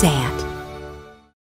Sam.